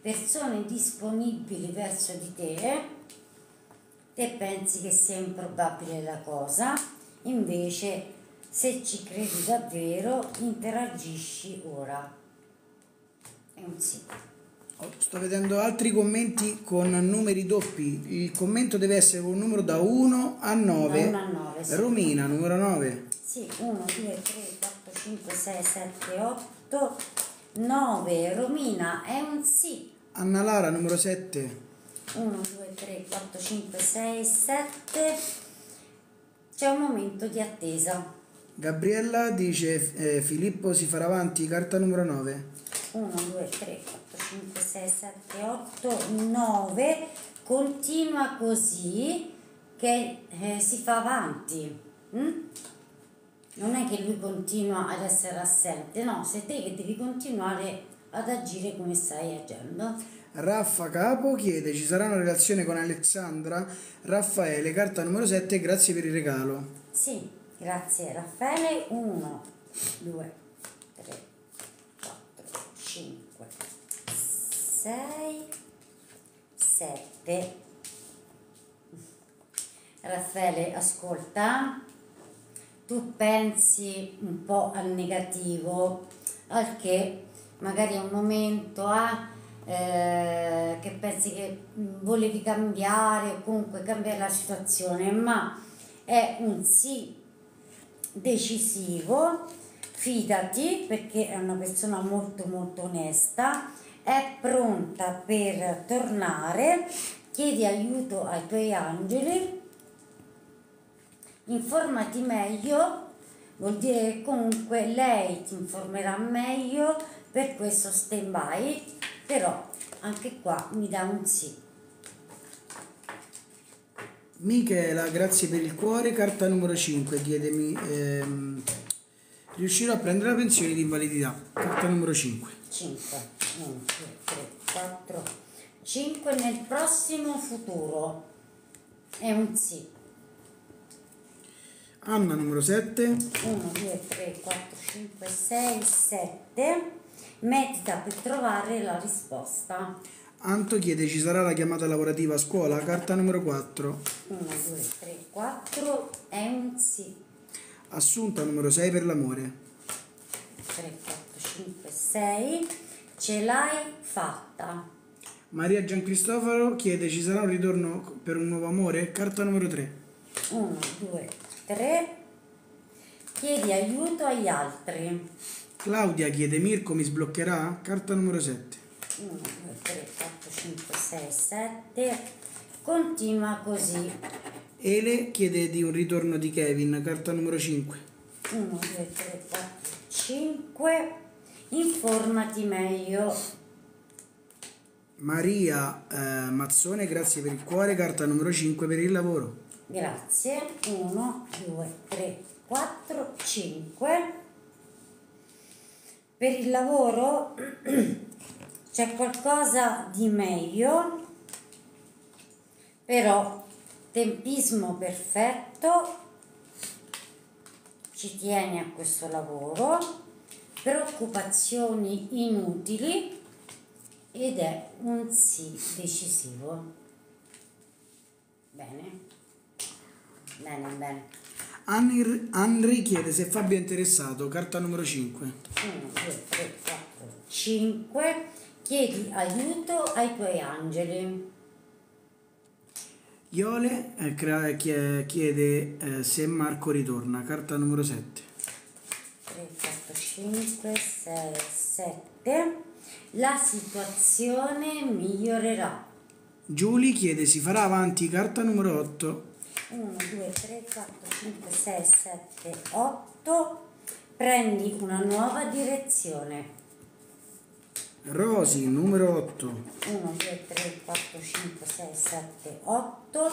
persone disponibili verso di te, te pensi che sia improbabile la cosa, invece se ci credi davvero interagisci ora. È un sì. Sto vedendo altri commenti con numeri doppi. Il commento deve essere con un numero da 1 a 9. Da uno a nove, sì. Romina numero 9. Sì, 1, 2, 3, 4, 5, 6, 7, 8, 9. Romina è un sì. Anna Lara numero 7. 1, 2, 3, 4, 5, 6, 7. C'è un momento di attesa. Gabriella dice eh, Filippo si farà avanti, carta numero 9. 1, 2, 3, 4, 5, 6, 7, 8, 9. Continua così che eh, si fa avanti. mm? Non è che lui continua ad essere assente, no, sei te che devi continuare ad agire come stai agendo. Raffa Capo chiede ci sarà una relazione con Alexandra Raffaele, carta numero 7, grazie per il regalo. Sì, grazie Raffaele. 1, 2, 3, 4, 5, 6, 7. Raffaele, ascolta, tu pensi un po' al negativo, al che magari è un momento ah, eh, che pensi che mh, volevi cambiare o comunque cambiare la situazione, ma è un sì decisivo, fidati perché è una persona molto molto onesta, è pronta per tornare, chiedi aiuto ai tuoi angeli, informati meglio, vuol dire che comunque lei ti informerà meglio per questo stand by, però anche qua mi dà un sì. Michela, grazie per il cuore, carta numero 5, chiedemi ehm, riuscirò a prendere la pensione di invalidità, carta numero 5. 5, 1, 2, 3, 4, 5 nel prossimo futuro. È un sì. Anna numero 7, 1, 2, 3, 4, 5, 6, 7. Medita per trovare la risposta. Anto chiede ci sarà la chiamata lavorativa a scuola, carta numero 4. 1, 2, 3, 4. È un sì. Assunta numero 6 per l'amore. 3, 4, 5, 6. Ce l'hai fatta. Maria Giancristoforo chiede ci sarà un ritorno per un nuovo amore, carta numero 3. 1, 2, 3. Chiedi aiuto agli altri. Claudia chiede Mirko mi sbloccherà, carta numero 7. 1, 2, 3, 4, 5, 6, 7. Continua così. Ele chiede di un ritorno di Kevin, carta numero 5. 1, 2, 3, 4, 5. Informati meglio. Maria eh, Mazzone, grazie per il cuore, carta numero 5 per il lavoro. Grazie. 1, 2, 3, 4, 5. Per il lavoro c'è qualcosa di meglio, però tempismo perfetto, ci tieni a questo lavoro, preoccupazioni inutili ed è un sì decisivo. Bene, bene, bene. Anri, chiede se Fabio è interessato, carta numero 5. 1, 2, 3, 4, 5. Chiedi aiuto ai tuoi angeli. Iole eh, chiede eh, se Marco ritorna, carta numero 7. 3, 4, 5, 6, 7. La situazione migliorerà. Giulia chiede si farà avanti, carta numero 8. 1, 2, 3, 4, 5, 6, 7, 8. Prendi una nuova direzione. Rosi, numero 8. 1, 2, 3, 4, 5, 6, 7, 8.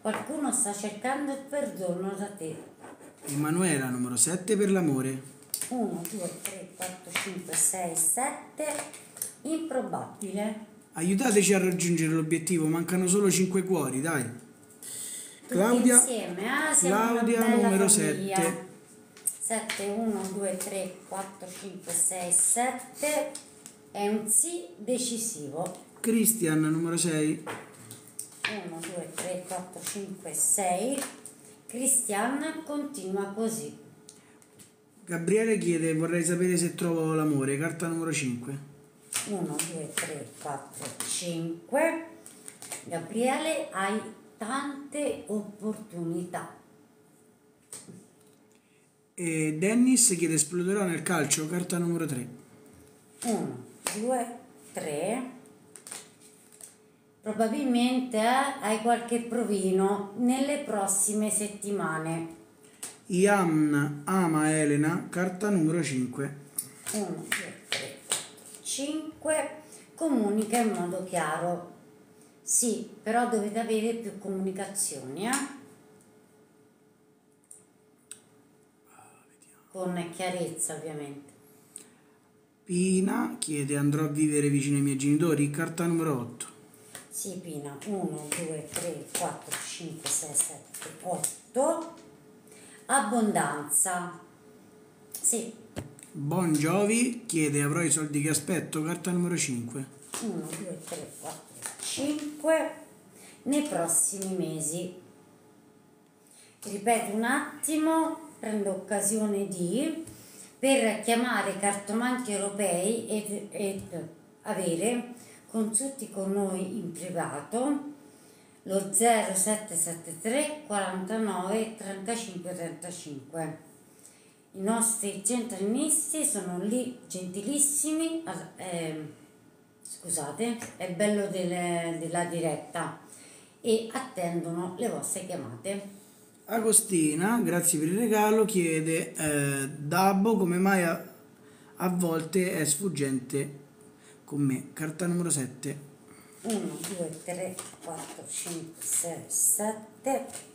Qualcuno sta cercando il perdono da te. Emanuela, numero 7 per l'amore. 1, 2, 3, 4, 5, 6, 7. Improbabile. Aiutateci a raggiungere l'obiettivo, mancano solo 5 cuori, dai. Tutti Claudia, insieme? Siamo Claudia, numero famiglia. 7. 7, 1, 2, 3, 4, 5, 6, 7. È un sì decisivo. Christian, numero 6. 1, 2, 3, 4, 5, 6. Cristian continua così. Gabriele chiede vorrei sapere se trovo l'amore, carta numero 5. 1, 2, 3, 4, 5. Gabriele, hai tante opportunità. E Dennis chiede esploderò nel calcio, carta numero 3. 1, 2, 3. Probabilmente eh, hai qualche provino nelle prossime settimane. Ian ama Elena, carta numero 5. 1, 2, 3, 4, 5. Comunica in modo chiaro. Sì, però dovete avere più comunicazioni, eh? Con chiarezza, ovviamente. Pina chiede andrò a vivere vicino ai miei genitori, carta numero 8. Sì, Pina. 1, 2, 3, 4, 5, 6, 7, 8. Abbondanza. Sì. Bon Jovi chiede avrò i soldi che aspetto, carta numero 5. 1, 2, 3, 4, 5 nei prossimi mesi. Ripeto un attimo, prendo occasione di per chiamare cartomanti europei ed, ed avere consulti con noi in privato lo 0773 49 35 35. I nostri centralinisti sono lì gentilissimi, ehm, scusate, è bello delle- della diretta e attendono le vostre chiamate. Agostina, grazie per il regalo, chiede eh, Dabbo come mai a, a volte è sfuggente con me, carta numero 7. 1, 2, 3, 4, 5, 6, 7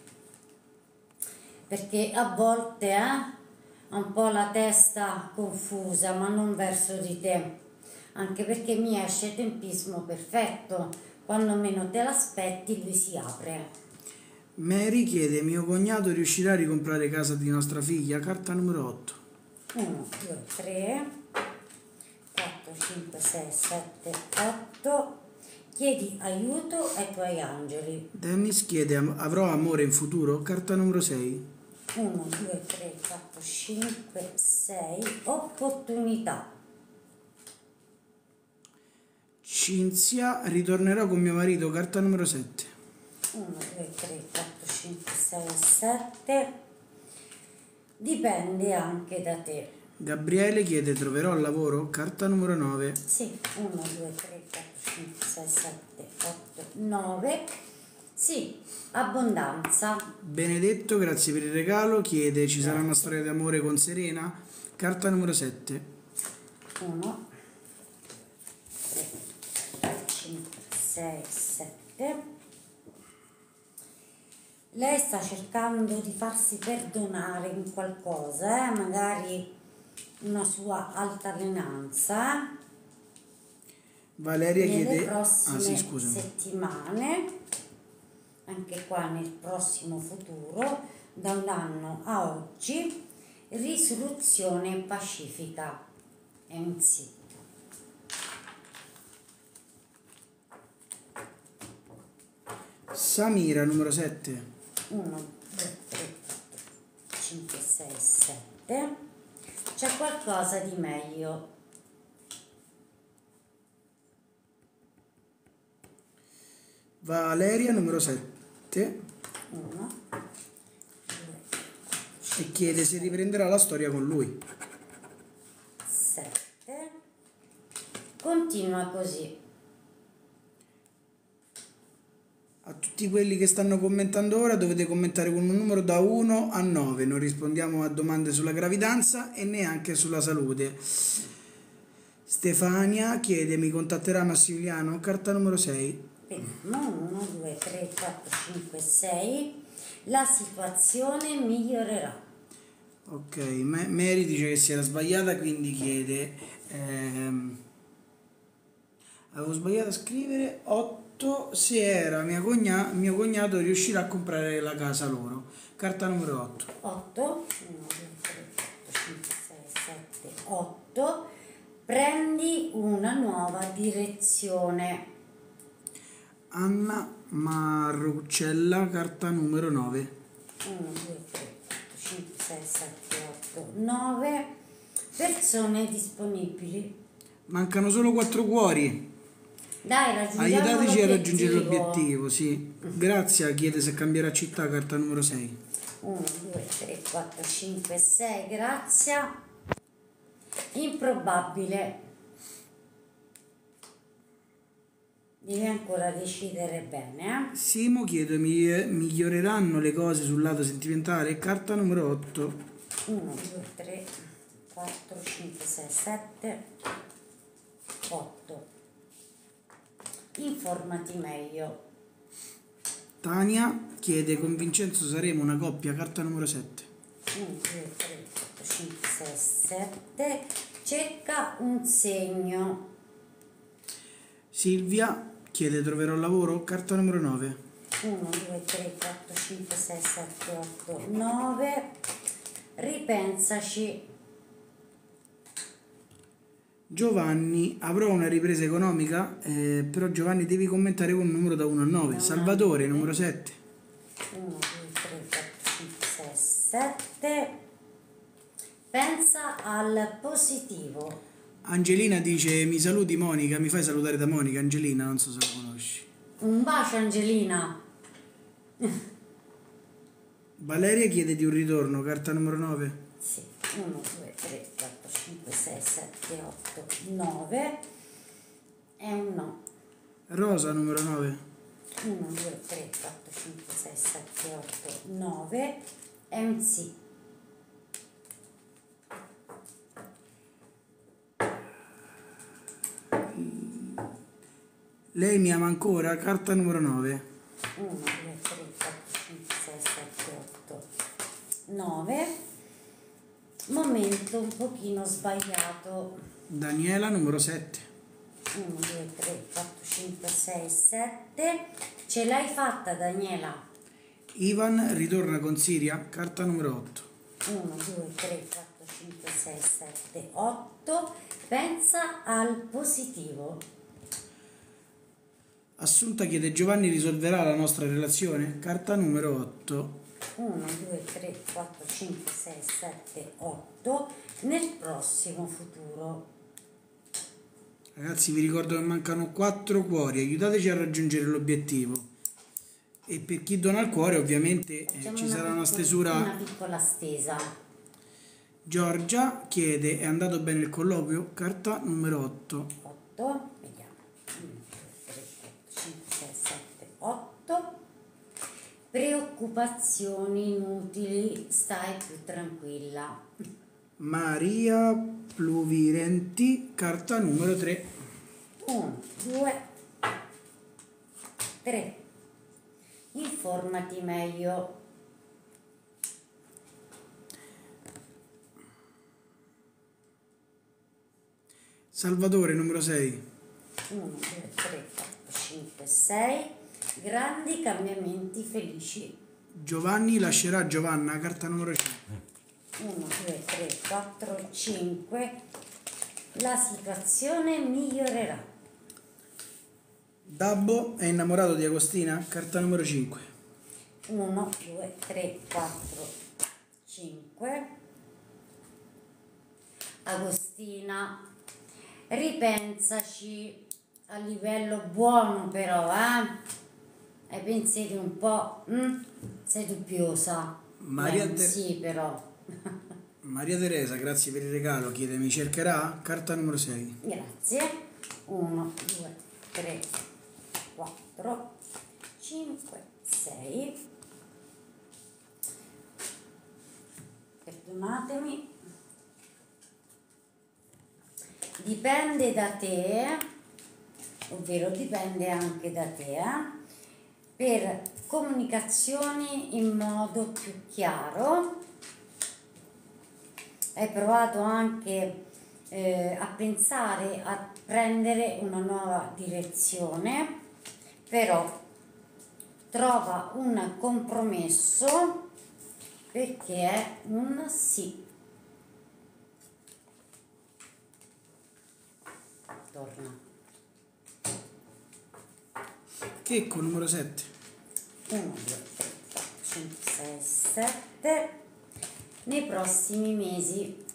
perché a volte eh, ha un po' la testa confusa ma non verso di te. Anche perché mi esce tempismo perfetto. Quando meno te l'aspetti lui si apre. Mary chiede mio cognato riuscirà a ricomprare casa di nostra figlia, carta numero 8. 1, 2, 3 4, 5, 6, 7, 8 chiedi aiuto ai tuoi angeli Dennis chiede avrò amore in futuro, carta numero 6. 1, 2, 3, 4, 5, 6 opportunità Cinzia ritornerò con mio marito, carta numero 7. 1, 2, 3, 4, 5, 6, 7 dipende anche da te Gabriele chiede troverò lavoro? Carta numero 9. Sì, 1, 2, 3, 4, 5, 6, 7, 8, 9. Sì, abbondanza. Benedetto, grazie per il regalo, chiede ci sarà una storia d'amore con Serena? Carta numero 7. 1, 3, 5, 6, 7. Lei sta cercando di farsi perdonare in qualcosa, eh? magari una sua altalenanza Valeria nelle chiede... prossime Ah sì, settimane, anche qua nel prossimo futuro, da un anno a oggi, risoluzione pacifica. È un sì. Samira, numero 7. 1, 2, 3, 4, 5, 6, 7. C'è qualcosa di meglio. Valeria, numero 7. 1, 2, E chiede se riprenderà la storia con lui. 7. Continua così. A tutti quelli che stanno commentando ora dovete commentare con un numero da 1 a 9. Non rispondiamo a domande sulla gravidanza e neanche sulla salute. Stefania chiede mi contatterà Massimiliano? Carta numero 6. Vediamo, 1, 2, 3, 4, 5, 6. La situazione migliorerà. Ok, Ma- Mary dice che si era sbagliata, quindi chiede... ehm, avevo sbagliato a scrivere 8 se era mia cogna- mio cognato riuscirà a comprare la casa loro. Carta numero 8. 8, 1, 2, 3, 4, 5, 6, 7, 8. Prendi una nuova direzione. Anna Marruccella, carta numero 9. 1, 2, 3, 4, 5, 6, 7, 8, 9. Persone disponibili. Mancano solo 4 cuori. Dai, raggiungiamo Aiutateci a raggiungere l'obiettivo. l'obiettivo, sì. Grazia chiede se cambierà città, carta numero 6. 1, 2, 3, 4, 5, 6, grazia. Improbabile. Devi ancora decidere bene, eh? Simo chiede mi- miglioreranno le cose sul lato sentimentale, carta numero 8. 1, 2, 3, 4, 5, 6, 7, 8. Informati meglio. Tania chiede con Vincenzo saremo una coppia, carta numero 7. 1, 2, 3, 4, 5, 6, 7. Cerca un segno. Silvia chiede troverò lavoro, carta numero 9. 1, 2, 3, 4, 5, 6, 7, 8, 9. Ripensaci. Giovanni, avrò una ripresa economica, eh, però Giovanni devi commentare con un numero da 1 a 9. Da uno a Salvatore, nove. numero 7. 1, 2, 3, 4, 5, 6, 7. Pensa al positivo. Angelina dice mi saluti Monica, mi fai salutare da Monica, Angelina, non so se la conosci. Un bacio Angelina. Valeria chiede di un ritorno, carta numero 9. Sì, 1, 2, 3, 4, 5, 6, 7, 8, 9. È un no. Rosa, numero 9. 1, 2, 3, 4, 5, 6, 7, 8, 9. È un sì. Lei mi ama ancora, carta numero 9. 1, 2, 3, 4, 5, 6, 7, 8, 9. Momento un pochino sbagliato. Daniela, numero 7. 1, 2, 3, 4, 5, 6, 7. Ce l'hai fatta Daniela? Ivan ritorna con Siria, carta numero 8. 1, 2, 3, 4, 5, 6, 7, 8. Pensa al positivo. Assunta chiede Giovanni risolverà la nostra relazione, carta numero 8. 1, 2, 3, 4, 5, 6, 7, 8. Nel prossimo futuro. Ragazzi vi ricordo che mancano 4 cuori, aiutateci a raggiungere l'obiettivo. E per chi dona il cuore ovviamente eh, ci una sarà una stesura Una piccola stesa. Giorgia chiede è andato bene il colloquio? Carta numero 8. 8, vediamo. 1, 2, 3, 4, 5, 6, 7, 8. Preoccupazioni inutili, stai più tranquilla. Maria Pluvirenti, carta numero 3. 1, 2, 3. Informati meglio. Salvatore numero 6. 1, 2, 3, 4, 5, 6. Grandi cambiamenti felici. Giovanni lascerà Giovanna, carta numero 5. 1, 2, 3, 4, 5. La situazione migliorerà. Dabbo è innamorato di Agostina, carta numero 5. 1, 2, 3, 4, 5. Agostina, ripensaci a livello buono però, eh? Hai pensieri un po'... mm? Sei dubbiosa. Maria Beh, Te- Sì, però. Maria Teresa, grazie per il regalo, chiede mi cercherà, carta numero 6. Grazie. 1, 2, 3, 4, 5, 6. Perdonatemi. Dipende da te, ovvero dipende anche da te, eh, per comunicazioni in modo più chiaro. Hai provato anche eh, a pensare a prendere una nuova direzione, però trova un compromesso perché è un sì. Torna. Checco numero 7. 1, 2, 3, 4, 5, 6, 7. Nei prossimi mesi.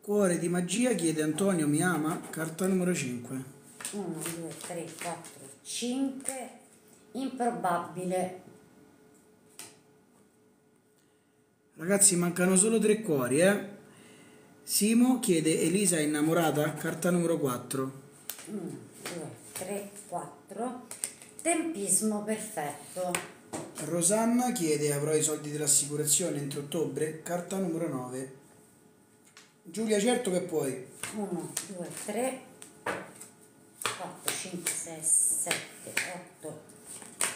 Cuore di magia chiede Antonio mi ama, carta numero 5. 1, 2, 3, 4, 5. Improbabile. Ragazzi, mancano solo tre cuori, eh. Simo chiede Elisa è innamorata, carta numero 4. 1, 2, 3, 4. Tempismo perfetto. Rosanna chiede avrò i soldi dell'assicurazione entro ottobre, carta numero 9. Giulia, certo che puoi. 1, 2, 3, 4, 5, 6, 7, 8,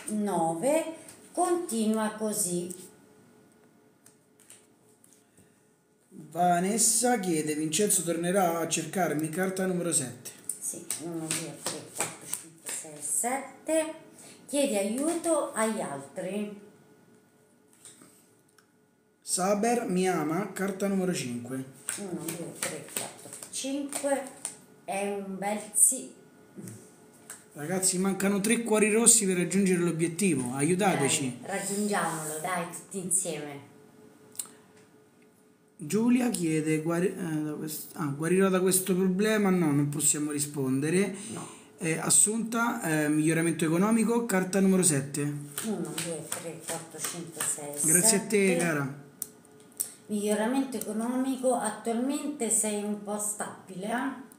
9. Continua così. Vanessa chiede Vincenzo tornerà a cercarmi, carta numero 7. Sì, 1, 2, 3, 4, 5, 6, 7. Chiedi aiuto agli altri. Saber mi ama, carta numero 5. 1, 2, 3, 4, 5. È un bel sì. Ragazzi, mancano tre cuori rossi per raggiungere l'obiettivo, aiutateci. Dai, raggiungiamolo, dai, tutti insieme. Giulia chiede guari- eh, da quest- ah, guarirò da questo problema? No, non possiamo rispondere. No. Eh, assunta, eh, miglioramento economico, carta numero 7. 1, 2, 3, 4, 5, 6, 7. Grazie a te, cara. Miglioramento economico, attualmente sei un po' stabile, eh?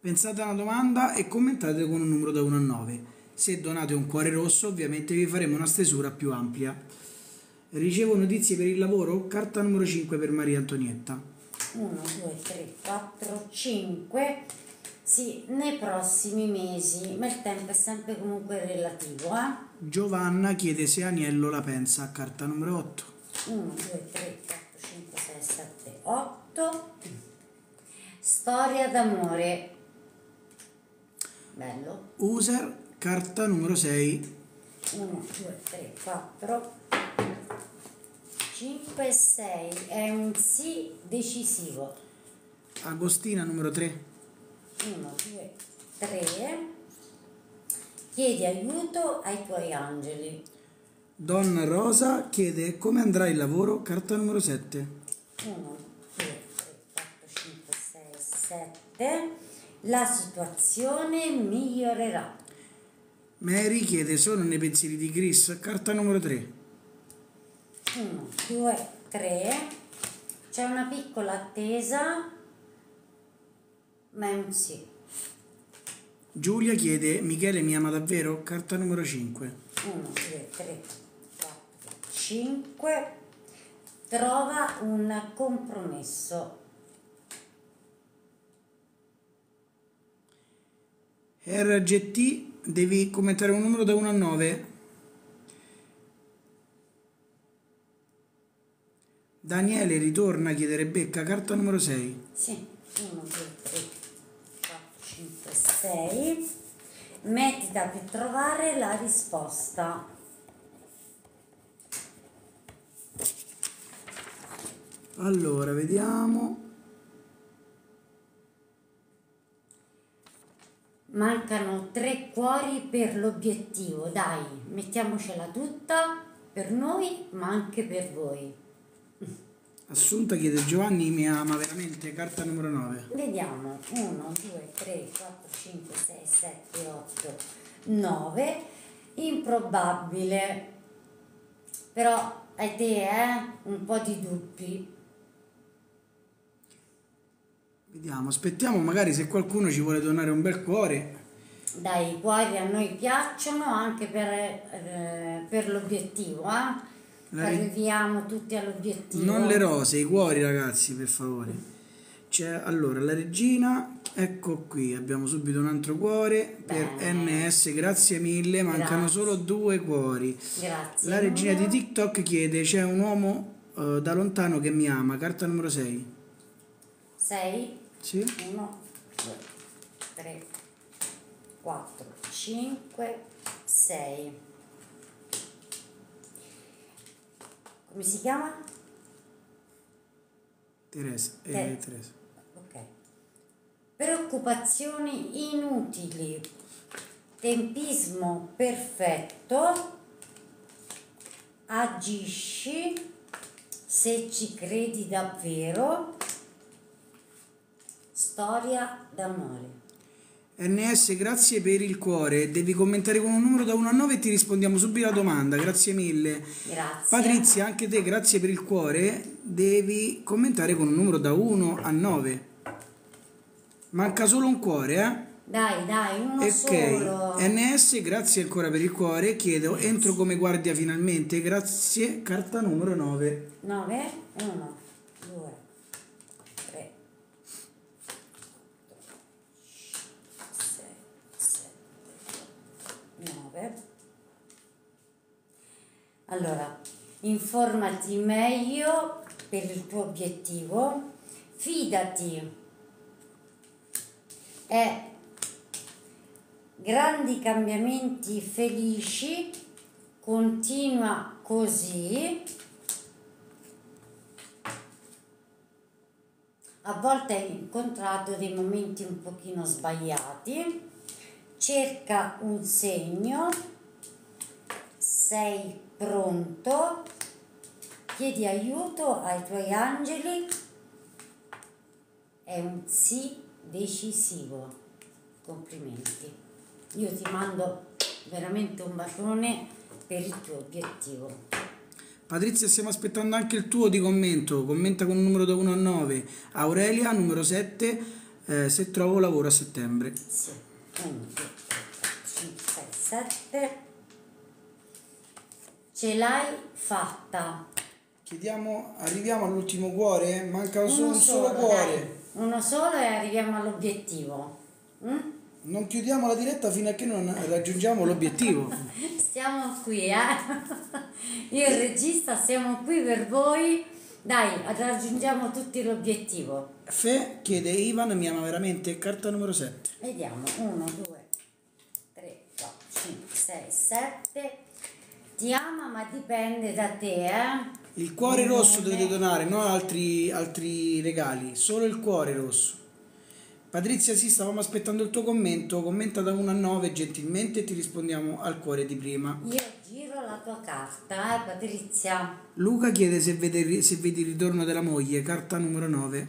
Pensate a una domanda e commentate con un numero da 1 a 9. Se donate un cuore rosso, ovviamente vi faremo una stesura più amplia. Ricevo notizie per il lavoro? Carta numero 5 per Maria Antonietta. 1, 2, 3, 4, 5. Sì, nei prossimi mesi, ma il tempo è sempre comunque relativo, eh? Giovanna chiede se Aniello la pensa. Carta numero 8. 1, 2, 3, 4, 5, 6, 7, 8. Storia d'amore. Bello. User, carta numero 6. 1, 2, 3, 4, 5, 6. È un sì decisivo. Agostina numero 3. 1, 2, 3. Chiedi aiuto ai tuoi angeli. Donna Rosa chiede come andrà il lavoro. Carta numero 7. 1, 2, 3, 4, 5, 6, 7. La situazione migliorerà. Mary chiede sono nei pensieri di Chris. Carta numero 3. 1, 2, 3 c'è una piccola attesa ma è un sì Giulia chiede, Michele mi ama davvero? Carta numero 5. 1 2 3 4 5 trova un compromesso RGT, devi commentare un numero da 1 a 9. Daniele ritorna, chiede Rebecca, carta numero 6. Sì, 1, 2, 3, 4, 5, 6. Mettita per trovare la risposta. Allora, vediamo. Mancano tre cuori per l'obiettivo, dai, mettiamocela tutta per noi ma anche per voi. Assunta chiede Giovanni mi ama veramente, carta numero 9. Vediamo, 1, 2, 3, 4, 5, 6, 7, 8, 9. Improbabile, però hai te eh, un po' di dubbi. Vediamo, aspettiamo magari se qualcuno ci vuole donare un bel cuore. Dai, i cuori a noi piacciono anche per, eh, per l'obiettivo, eh? Arriviamo tutti all'obiettivo. Non le rose, i cuori ragazzi, per favore. C'è allora la regina, ecco qui, abbiamo subito un altro cuore per Bene. NS, grazie mille, mancano Grazie. solo due cuori. Grazie. La regina di TikTok chiede, c'è un uomo eh, da lontano che mi ama, carta numero 6. Sei, Sì? 1, 2, 3, 4, 5, 6. Come si chiama? Teresa. eh, Te- Teresa. Ok. Preoccupazioni inutili. Tempismo perfetto. Agisci se ci credi davvero. Storia d'amore. NS, grazie per il cuore. Devi commentare con un numero da 1 a 9 e ti rispondiamo subito alla domanda. Grazie mille. Grazie. Patrizia, anche te, grazie per il cuore. Devi commentare con un numero da 1 a 9. Manca solo un cuore, eh? Dai, dai, uno Ok. solo. NS, grazie ancora per il cuore. Chiedo, entro come guardia finalmente. Grazie. Carta numero 9. 9, 1, 2, 3, 6, 7, 9. Allora, informati meglio per il tuo obiettivo, fidati, è grandi cambiamenti felici, continua così. A volte hai incontrato dei momenti un pochino sbagliati, cerca un segno, sei pronto, chiedi aiuto ai tuoi angeli, è un sì decisivo. Complimenti. Io ti mando veramente un bacione per il tuo obiettivo. Patrizia, stiamo aspettando anche il tuo di commento. Commenta con un numero da 1 a 9. Aurelia, numero 7. eh, se trovo lavoro a settembre. Sì. 1, 2, 3, 4, 5, 6, 7. Ce l'hai fatta. Chiediamo, arriviamo all'ultimo cuore? Manca un solo solo, cuore. dai. Uno solo e arriviamo all'obiettivo. Mm? Non chiudiamo la diretta fino a che non raggiungiamo l'obiettivo. Stiamo qui, eh? Io e il regista siamo qui per voi. Dai, raggiungiamo tutti l'obiettivo. Fe chiede Ivan, mi ama veramente? Carta numero 7. Vediamo, 1, 2, 3, 4, 5, 6, 7. Ti ama ma dipende da te, eh? Il cuore rosso dovete donare, non altri, altri regali, solo il cuore rosso. Patrizia, sì, stavamo aspettando il tuo commento. Commenta da 1 a 9 gentilmente ti rispondiamo al cuore di prima. Io giro la tua carta, eh, Patrizia. Luca chiede se vede, se vedi il ritorno della moglie, carta numero 9.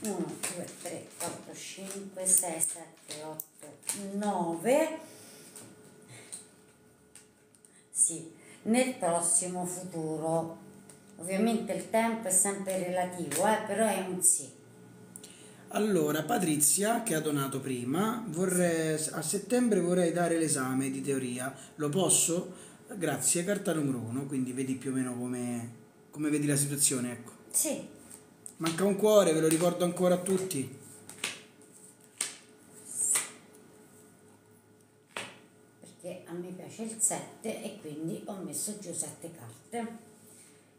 1, 2, 3, 4, 5, 6, 7, 8, 9. Sì, nel prossimo futuro. Ovviamente il tempo è sempre relativo, eh, però è un sì. Allora, Patrizia, che ha donato prima, vorrei, a settembre vorrei dare l'esame di teoria. Lo posso? Grazie, carta numero uno, quindi vedi più o meno come, come vedi la situazione, ecco. Sì, Manca un cuore, ve lo ricordo ancora a tutti. Me piace il 7 e quindi ho messo giù 7 carte.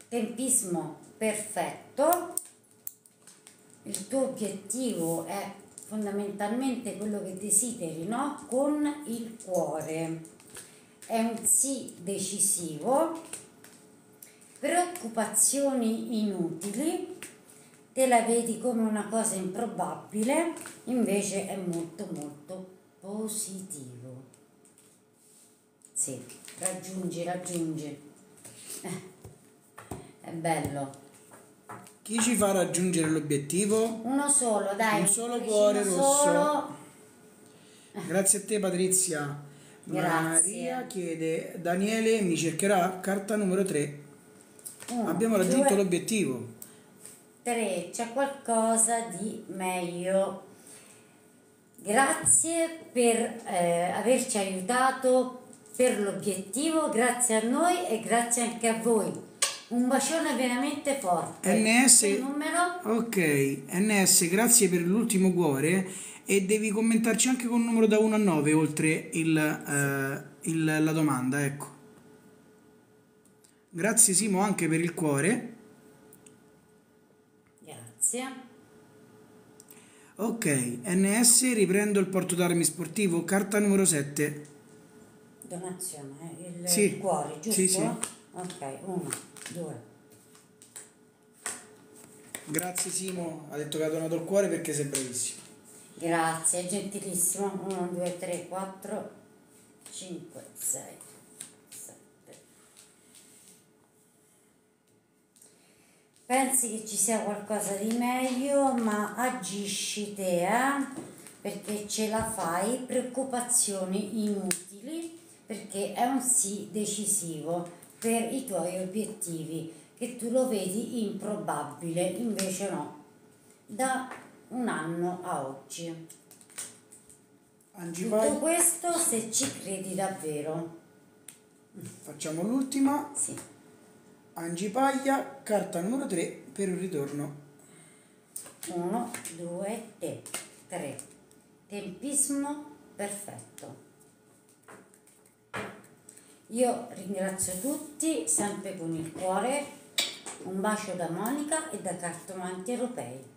Tempismo perfetto. Il tuo obiettivo è fondamentalmente quello che desideri, no? Con il cuore. È un sì decisivo. Preoccupazioni inutili. Te la vedi come una cosa improbabile, invece è molto molto positivo. Sì, raggiungi, raggiungi. Eh, È bello. Chi ci fa raggiungere l'obiettivo? Uno solo, dai. Un solo cuore rosso. solo. Grazie a te Patrizia. Grazie. Maria chiede, Daniele mi cercherà carta numero 3. Uno, Abbiamo raggiunto l'obiettivo. tre. C'è qualcosa di meglio. Grazie per eh, averci aiutato per l'obiettivo, grazie a noi e grazie anche a voi. Un bacione veramente forte. NS Il numero? Ok, NS, grazie per l'ultimo cuore e devi commentarci anche con un numero da 1 a 9 oltre il, eh, il- la domanda, ecco. Grazie Simo anche per il cuore. Grazie. Ok, NS, riprendo il porto d'armi sportivo, carta numero 7. Donazione, eh, il, Sì. cuore, giusto? Sì, sì. Ok, uno, due. Grazie Simo, ha detto che ha donato il cuore perché sei bravissimo. Grazie, gentilissimo. 1, 2, 3, 4, 5, 6, 7. Pensi che ci sia qualcosa di meglio, ma agisci te, eh? Perché ce la fai, preoccupazioni inutili, perché è un sì decisivo per i tuoi obiettivi, che tu lo vedi improbabile, invece no da un anno a oggi. Angi Tutto questo se ci credi davvero. facciamo l'ultima. Sì. Angi Paglia, carta numero 3 per il ritorno. 1, 2, 3. Tempismo perfetto. Io ringrazio tutti, sempre con il cuore. Un bacio da Monica e da Cartomanti Europei.